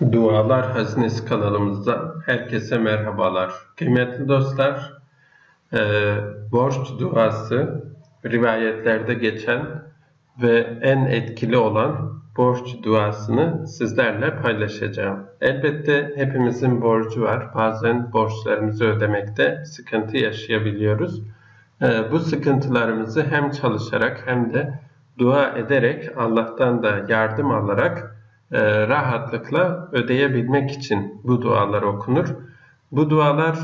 Dualar Hazinesi kanalımızda herkese merhabalar. Kıymetli dostlar, e, borç duası rivayetlerde geçen ve en etkili olan borç duasını sizlerle paylaşacağım. Elbette hepimizin borcu var. Bazen borçlarımızı ödemekte sıkıntı yaşayabiliyoruz. E, bu sıkıntılarımızı hem çalışarak hem de dua ederek Allah'tan da yardım alarak e, rahatlıkla ödeyebilmek için bu dualar okunur. Bu dualar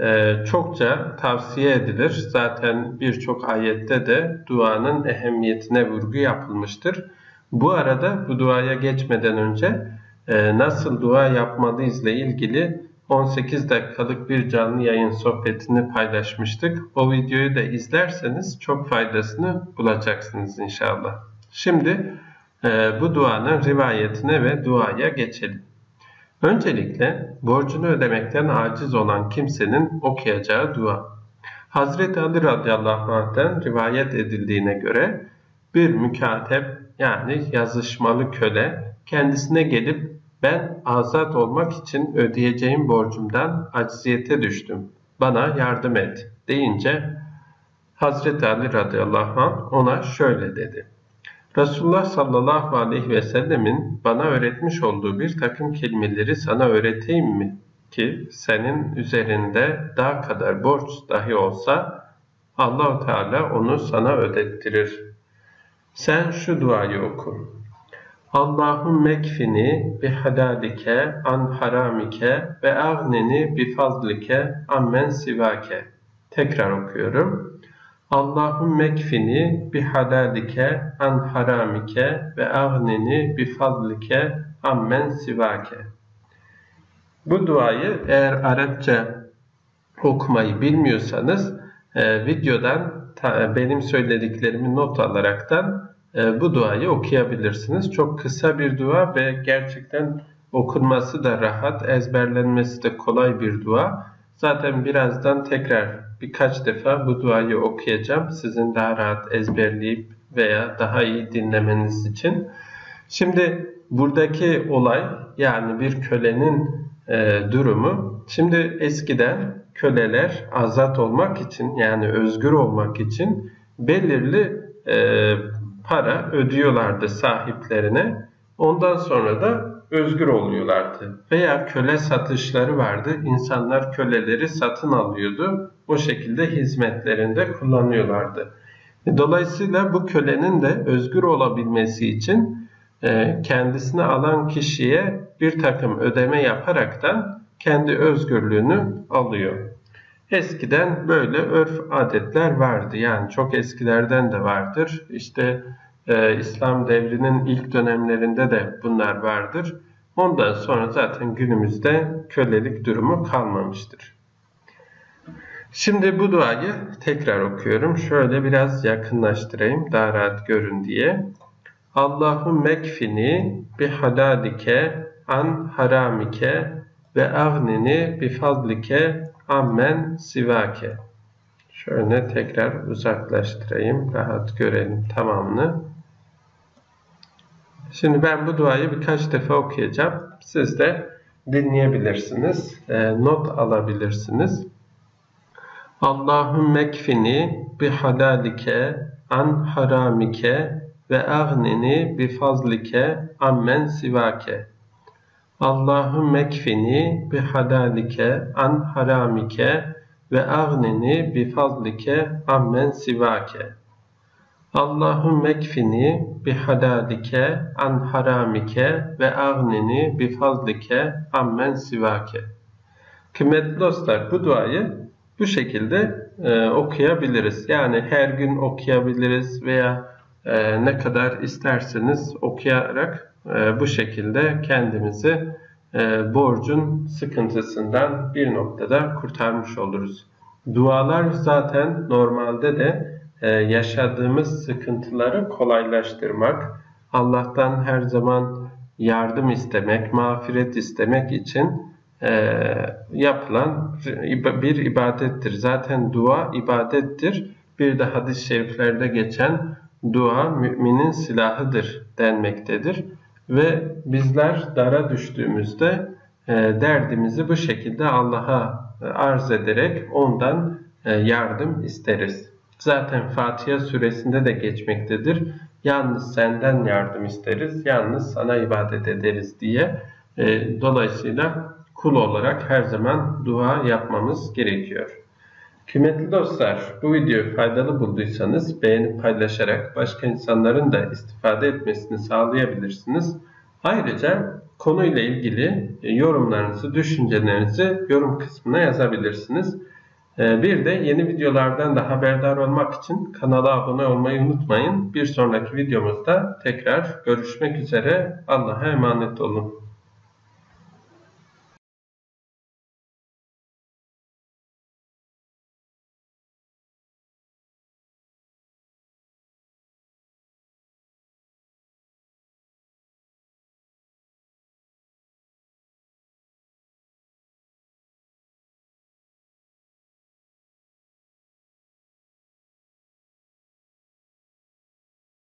e, çokça tavsiye edilir. Zaten birçok ayette de duanın ehemmiyetine vurgu yapılmıştır. Bu arada bu duaya geçmeden önce e, nasıl dua yapmalıyız ile ilgili 18 dakikalık bir canlı yayın sohbetini paylaşmıştık. O videoyu da izlerseniz çok faydasını bulacaksınız inşallah. Şimdi e, bu duanın rivayetine ve duaya geçelim. Öncelikle borcunu ödemekten aciz olan kimsenin okuyacağı dua. Hazreti Ali radıyallahu anh'ten rivayet edildiğine göre bir mükatep yani yazışmalı köle kendisine gelip ben azat olmak için ödeyeceğim borcumdan acziyete düştüm. Bana yardım et deyince Hazreti Ali radıyallahu anh ona şöyle dedi. Resulullah sallallahu aleyhi ve sellemin bana öğretmiş olduğu bir takım kelimeleri sana öğreteyim mi? Ki senin üzerinde daha kadar borç dahi olsa Allahu Teala onu sana ödettirir. Sen şu duayı oku. Allahümme ekfini bi halalike an haramike ve agneni bi fazlike ammen sivake. Tekrar okuyorum. Allahümme ekfini bi halalike an haramike ve agneni bi fadlike ammen sivake. Bu duayı eğer Arapça okumayı bilmiyorsanız e, videodan ta, benim söylediklerimi not alaraktan e, bu duayı okuyabilirsiniz. Çok kısa bir dua ve gerçekten okunması da rahat, ezberlenmesi de kolay bir dua. Zaten birazdan tekrar birkaç defa bu duayı okuyacağım. Sizin daha rahat ezberleyip veya daha iyi dinlemeniz için. Şimdi buradaki olay yani bir kölenin e, durumu. Şimdi eskiden köleler azat olmak için yani özgür olmak için belirli e, para ödüyorlardı sahiplerine. Ondan sonra da özgür oluyorlardı. Veya köle satışları vardı. İnsanlar köleleri satın alıyordu. O şekilde hizmetlerinde kullanıyorlardı. Dolayısıyla bu kölenin de özgür olabilmesi için e, kendisine alan kişiye bir takım ödeme yaparaktan kendi özgürlüğünü alıyor. Eskiden böyle örf adetler vardı. Yani çok eskilerden de vardır. İşte e, İslam devrinin ilk dönemlerinde de bunlar vardır. Ondan sonra zaten günümüzde kölelik durumu kalmamıştır. Şimdi bu duayı tekrar okuyorum. Şöyle biraz yakınlaştırayım daha rahat görün diye. Allahum mekfini bi halalike an haramike ve agnini bi fadlike ammen sivake. Şöyle tekrar uzaklaştırayım. Rahat görelim tamamını. Şimdi ben bu duayı birkaç defa okuyacağım. Siz de dinleyebilirsiniz. E, not alabilirsiniz. Allahümme kfini bi halalike an haramike ve agnini bi fazlike ammen sivake. Allahümme kfini bi halalike an haramike ve agnini bi fazlike ammen sivake. Allahümme kfini bi halalike an haramike ve agnini bi fazlike ammen sivake. Kıymetli dostlar bu duayı bu şekilde e, okuyabiliriz. Yani her gün okuyabiliriz veya e, ne kadar isterseniz okuyarak e, bu şekilde kendimizi e, borcun sıkıntısından bir noktada kurtarmış oluruz. Dualar zaten normalde de e, yaşadığımız sıkıntıları kolaylaştırmak, Allah'tan her zaman yardım istemek, mağfiret istemek için e, yapılan bir ibadettir. Zaten dua ibadettir. Bir de hadis-i şeriflerde geçen dua müminin silahıdır denmektedir. ve bizler dara düştüğümüzde e, derdimizi bu şekilde Allah'a arz ederek ondan yardım isteriz. Zaten Fatiha suresinde de geçmektedir. Yalnız senden yardım isteriz, yalnız sana ibadet ederiz diye. E, dolayısıyla kul olarak her zaman dua yapmamız gerekiyor. Kıymetli dostlar, bu videoyu faydalı bulduysanız beğenip paylaşarak başka insanların da istifade etmesini sağlayabilirsiniz. Ayrıca konuyla ilgili yorumlarınızı, düşüncelerinizi yorum kısmına yazabilirsiniz. Ee, bir de yeni videolardan da haberdar olmak için kanala abone olmayı unutmayın. Bir sonraki videomuzda tekrar görüşmek üzere. Allah'a emanet olun.